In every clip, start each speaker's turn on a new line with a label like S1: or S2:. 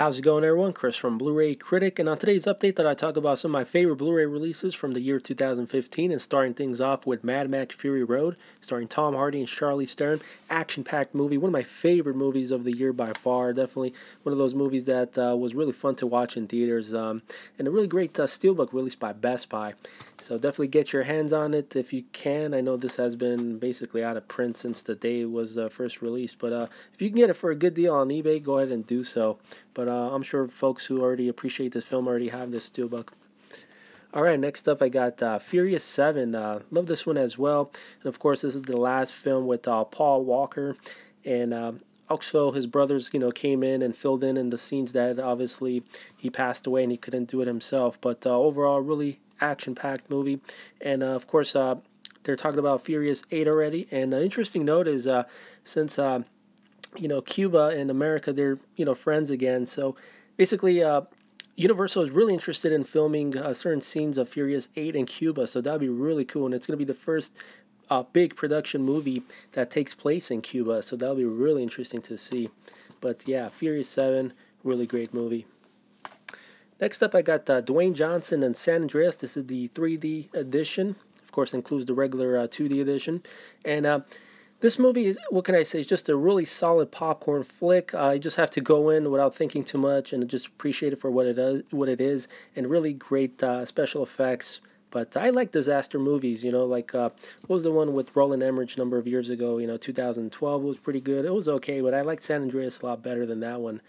S1: How's it going everyone? Chris from Blu-ray Critic and on today's update that I talk about some of my favorite Blu-ray releases from the year 2015 and starting things off with Mad Max Fury Road starring Tom Hardy and Charlize Theron. Action-packed movie, one of my favorite movies of the year by far. Definitely one of those movies that uh, was really fun to watch in theaters um, and a really great uh, steelbook released by Best Buy. So definitely get your hands on it if you can. I know this has been basically out of print since the day it was uh, first released, but uh, if you can get it for a good deal on eBay, go ahead and do so. But uh, I'm sure folks who already appreciate this film already have this steelbook. All right, next up I got uh, Furious 7. Uh, love this one as well. And of course, this is the last film with uh, Paul Walker. And uh, also his brothers, you know, came in and filled in in the scenes that obviously he passed away and he couldn't do it himself. But uh, overall, really action-packed movie. And uh, of course, they're talking about Furious 8 already. And an interesting note is since you know, Cuba and America, they're, you know, friends again. So basically, uh, Universal is really interested in filming uh, certain scenes of Furious 8 in Cuba. So that'd be really cool. And it's going to be the first uh, big production movie that takes place in Cuba. So that'll be really interesting to see. But yeah, Furious 7, really great movie. Next up, I got uh, Dwayne Johnson and San Andreas. This is the 3D edition. Of course, includes the regular uh, 2D uh, edition. And uh, this movie is, what can I say, it's just a really solid popcorn flick. Uh, you just have to go in without thinking too much and just appreciate it for what it is, what it is, and really great uh, special effects. But I like disaster movies, you know, like uh, what was the one with Roland Emmerich a number of years ago? You know, 2012 was pretty good. It was okay, but I like San Andreas a lot better than that one.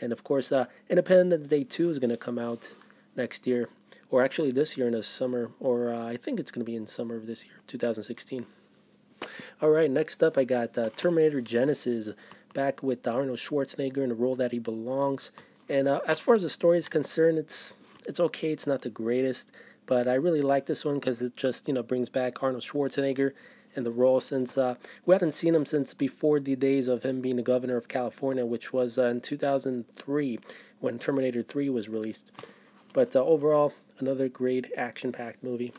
S1: And of course, uh, Independence Day 2 is going to come out next year, or actually this year in the summer, or uh, I think it's going to be in summer of this year, 2016. All right, next up I got uh, Terminator Genisys back with Arnold Schwarzenegger in the role that he belongs. And uh, as far as the story is concerned, it's it's okay. It's not the greatest, but I really like this one because it just you know brings back Arnold Schwarzenegger in the role since uh, we hadn't seen him since before the days of him being the governor of California, which was uh, in 2003 when Terminator 3 was released. But uh, overall, another great action-packed movie.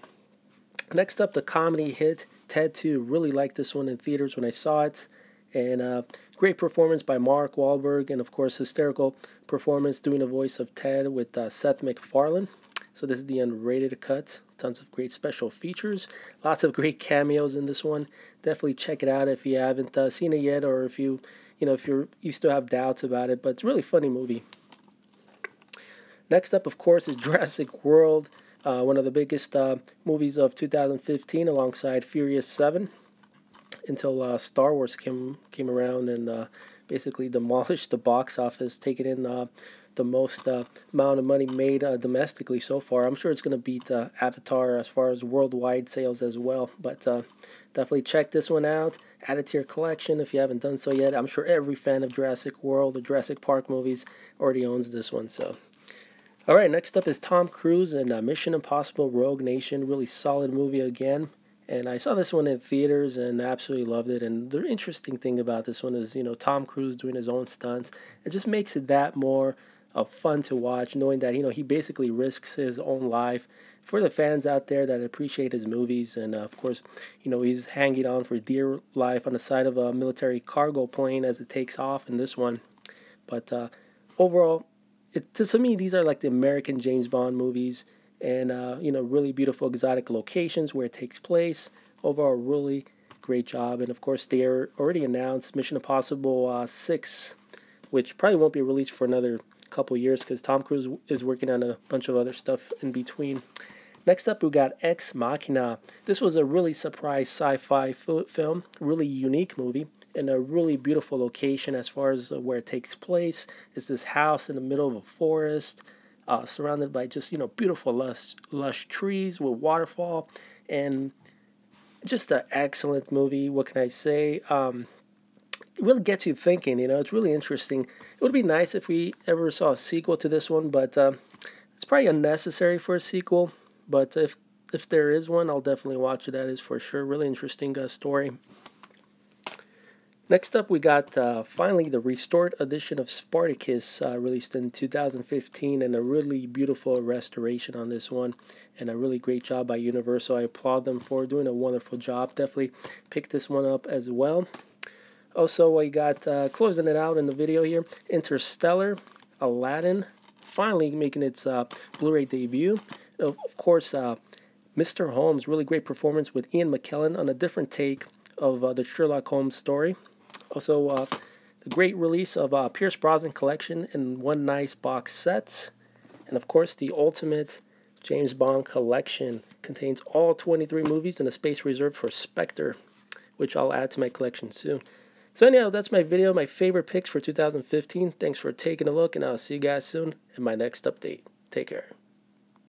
S1: Next up, the comedy hit Ted 2. Really liked this one in theaters when I saw it. And uh, great performance by Mark Wahlberg, and of course, hysterical performance doing the voice of Ted with uh, Seth MacFarlane. So this is the unrated cut. Tons of great special features. Lots of great cameos in this one. Definitely check it out if you haven't uh, seen it yet, or if you, you know, if you're you still have doubts about it. But it's a really funny movie. Next up, of course, is Jurassic World uh, one of the biggest uh, movies of 2015 alongside Furious 7 until uh, Star Wars came came around and uh, basically demolished the box office, taking in uh, the most uh, amount of money made domestically so far. I'm sure it's going to beat Avatar as far as worldwide sales as well, but definitely check this one out. Add it to your collection if you haven't done so yet. I'm sure every fan of Jurassic World or Jurassic Park movies already owns this one, so all right, next up is Tom Cruise and uh, Mission Impossible Rogue Nation. Really solid movie again. And I saw this one in theaters and absolutely loved it. And the interesting thing about this one is, you know, Tom Cruise doing his own stunts. It just makes it that more uh, fun to watch, knowing that, you know, he basically risks his own life for the fans out there that appreciate his movies. And uh, of course, you know, he's hanging on for dear life on the side of a military cargo plane as it takes off in this one. But uh, overall, it, to me, these are like the American James Bond movies, and uh, you know, really beautiful exotic locations where it takes place. Overall, really great job, and of course, they are already announced Mission Impossible uh, Six, which probably won't be released for another couple years because Tom Cruise is working on a bunch of other stuff in between. Next up, we got Ex Machina. This was a really surprise sci-fi film, really unique movie in a really beautiful location as far as uh, where it takes place. It's this house in the middle of a forest, uh, surrounded by just you know beautiful lush lush trees with waterfall, and just an excellent movie. What can I say? Um, it really gets you thinking. You know, it's really interesting. It would be nice if we ever saw a sequel to this one, but uh, it's probably unnecessary for a sequel. But if if there is one, I'll definitely watch it. That is for sure. Really interesting uh, story. Next up, we got uh, finally the restored edition of Spartacus uh, released in 2015, and a really beautiful restoration on this one, and a really great job by Universal. I applaud them for doing a wonderful job. Definitely pick this one up as well. Also, we got uh, closing it out in the video here Interstellar. Aladdin, finally making its uh, Blu-ray debut. Of course, uh, Mr. Holmes, really great performance with Ian McKellen on a different take of uh, the Sherlock Holmes story. Also, uh, the great release of uh, Pierce Brosnan collection in one nice box set. And of course, the ultimate James Bond collection contains all 23 movies and a space reserved for Spectre, which I'll add to my collection soon. So anyhow, that's my video, my favorite picks for 2015. Thanks for taking a look, and I'll see you guys soon in my next update. Take care.